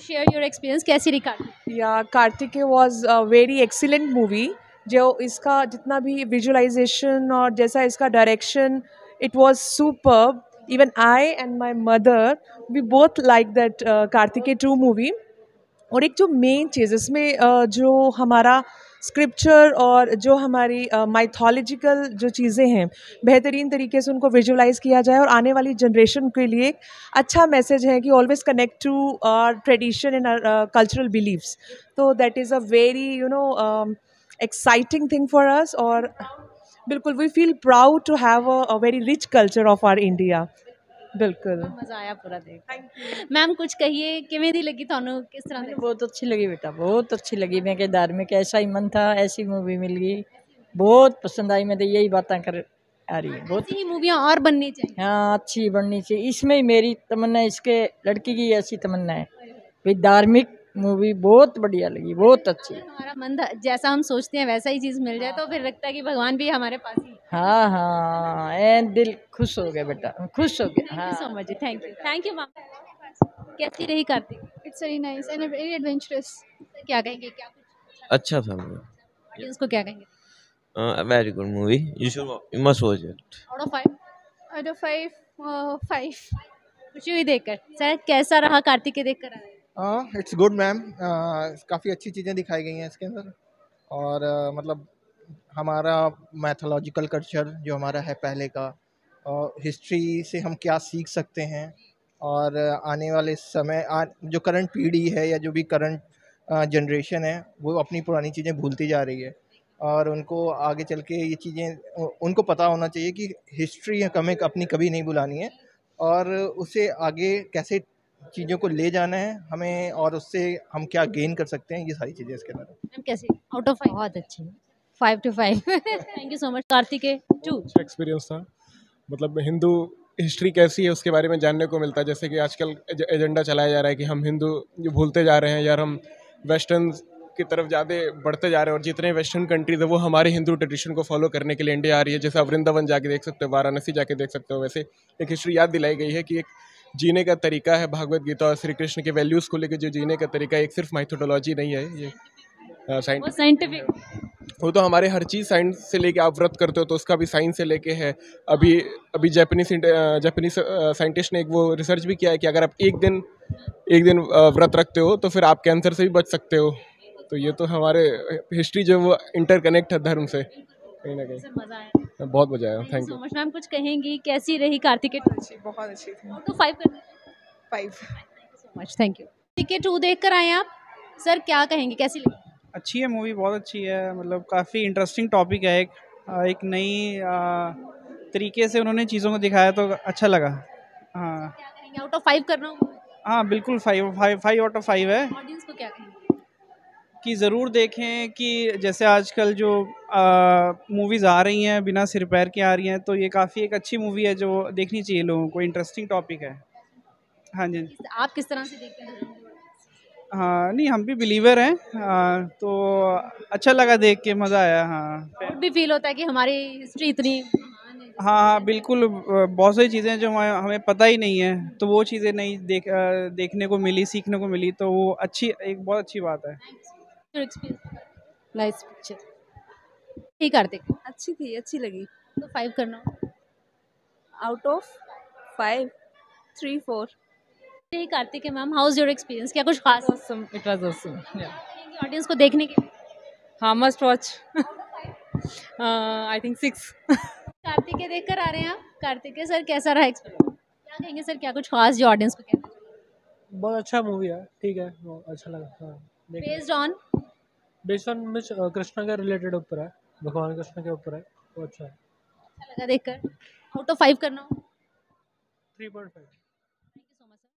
Share your experience कैसी रही कार्तिक? या Karthikeya was a very excellent movie जो इसका जितना भी विजुअलाइजेशन और जैसा इसका direction it was super even I and my mother we both like that Karthikeya two movie और एक जो मेन चीज़ इसमें जो हमारा स्क्रिप्चर और जो हमारी माइथोलॉजिकल uh, जो चीज़ें हैं बेहतरीन तरीके से उनको विजुलाइज किया जाए और आने वाली जनरेशन के लिए अच्छा मैसेज है कि always connect to our tradition and cultural beliefs तो that is a very you know exciting thing for us और बिल्कुल we feel proud to have a very rich culture of our India बिल्कुल। मज़ा आया पूरा देख मैम कुछ कहिए कि दी लगी थानू किस तरह बहुत अच्छी लगी बेटा बहुत अच्छी लगी। मैं के धार्मिक ऐसा ही मन था ऐसी मूवी मिल गई। बहुत पसंद आई मैं तो यही बातें कर आ रही है। बहुत ऐसी ही मूवियाँ और बननी चाहिए। हाँ अच्छी बननी चाहिए। इसमें ही मेरी तमन्ना इसके लड़की की ऐसी तमन्ना है। भाई धार्मिक मूवी बहुत बढ़िया लगी बहुत अच्छी। हमारा मन जैसा हम सोचते हैं वैसा ही चीज़ मिल जाए तो फिर लगता है कि भगवान भी हमारे पास ही हाँ। हाँ दिल खुश हो गया बेटा खुश हो गया यू सो हाँ। Much thank you thank you ma'am कैसी रही Karthik? It's very nice and very adventurous. क्या कहेंगे क्या अच्छा था मूवी ऑडियंस को क्या कहेंगे? Very good movie you should you must watch it out of five Out of five, uh, five. खुशी हुई देखकर सर कैसा रहा कार्तिक के देखकर? आए इट्स गुड मैम काफ़ी अच्छी चीज़ें दिखाई गई हैं इसके अंदर। और अ, मतलब हमारा मैथोलॉजिकल कल्चर जो हमारा है पहले का और हिस्ट्री से हम क्या सीख सकते हैं और आने वाले समय आ, जो करंट पीढ़ी है या जो भी करंट जनरेशन है वो अपनी पुरानी चीज़ें भूलती जा रही है। और उनको आगे चल के ये चीज़ें उनको पता होना चाहिए कि हिस्ट्री हमें अपनी कभी नहीं भुलानी है। और उसे आगे कैसे चीज़ों को ले जाना है हमें और उससे हम क्या गेन कर सकते हैं ये सारी चीज़ें इसके अंदर। मैम कैसी? आउट ऑफ़ फाइव बहुत अच्छी five to five thank you so much Karthik. Too अच्छा एक्सपीरियंस था। मतलब हिंदू हिस्ट्री कैसी है उसके बारे में जानने को मिलता है। जैसे कि आजकल एजेंडा चलाया जा रहा है कि हम हिंदू जो भूलते जा रहे हैं यार हम वेस्टर्न की तरफ़ ज़्यादा बढ़ते जा रहे हैं और जितने वेस्टर्न कंट्रीज़ है वो हमारे हिंदू ट्रेडिशन को फॉलो करने के लिए इंडिया आ रही है। जैसे आप वृंदावन जाके देख सकते हो वाराणसी जाके देख सकते हो वैसे एक हिस्ट्री याद दिलाई गई है कि एक जीने का तरीका है भागवत गीता और श्री कृष्ण के वैल्यूज़ को लेकर जो जीने का तरीका है एक सिर्फ़ माइथोडोलॉजी नहीं है ये। साइंटिफिक वो तो हमारे हर चीज़ साइंस से लेके आप व्रत करते हो तो उसका भी साइंस से लेके है। अभी अभी जापानीज जापानीज साइंटिस्ट ने एक वो रिसर्च भी किया है कि अगर आप एक दिन एक दिन व्रत रखते हो तो फिर आप कैंसर से भी बच सकते हो। तो ये तो हमारे हिस्ट्री जो वो इंटरकनेक्ट है धर्म से। कहीं ना कहीं। मज़ा आया। बहुत मज़ा आया। Thank so you much ma'am कुछ कहेंगी? कैसी रही कार्तिक अच्छी बहुत अच्छी थी। तो फाइव कर five so much thank you ticket too देख कर आए आप। सर क्या कहेंगे? कैसी लगी? अच्छी है मूवी बहुत अच्छी है। मतलब काफ़ी इंटरेस्टिंग टॉपिक है एक। एक नई तरीके से उन्होंने चीज़ों को दिखाया तो अच्छा लगा। हाँ। आउट ऑफ़ फाइव कर रहा हूँ। हाँ बिल्कुल five five five out of five है। ऑडियंस को क्या कहेंगे? कि ज़रूर देखें कि जैसे आजकल जो मूवीज़ आ रही हैं बिना सिर पैर के आ रही हैं तो ये काफ़ी एक अच्छी मूवी है जो देखनी चाहिए लोगों को इंटरेस्टिंग टॉपिक है। हाँ जी। आप किस तरह से देखते हैं? हाँ नहीं हम भी बिलीवर हैं हाँ, तो अच्छा लगा देख के मज़ा आया हाँ। भी फील होता है कि हमारी हिस्ट्री इतनी हाँ। हाँ बिल्कुल बहुत सारी चीज़ें जो हमें हमें पता ही नहीं है तो वो चीज़ें नहीं देख देखने को मिली सीखने को मिली तो वो अच्छी एक बहुत अच्छी बात है। Your experience? नाइस पिक्चर ठीक कार्तिक अच्छी थी अच्छी लगी। तो फाइव करना. Out of five three four ठीक कार्तिक है ma'am how is your experience क्या कुछ खास? Awesome. It was awesome. Yeah. Audience को देखने के लिए. how must watch. Uh, i think 6 Kartik के देख कर आ रहे हैं आप. कार्तिक के सर कैसा रहा एक्सपीरियंस क्या कहेंगे सर क्या कुछ खास जो ऑडियंस को कहना बहुत अच्छा मूवी है. ठीक है अच्छा लगा. हाँ based on based on miss Krishna के रिलेटेड ऊपर है? भगवान कृष्ण के ऊपर है? वो अच्छा है। अच्छा लगा देखकर। आउट ऑफ़ फाइव करना। Three point five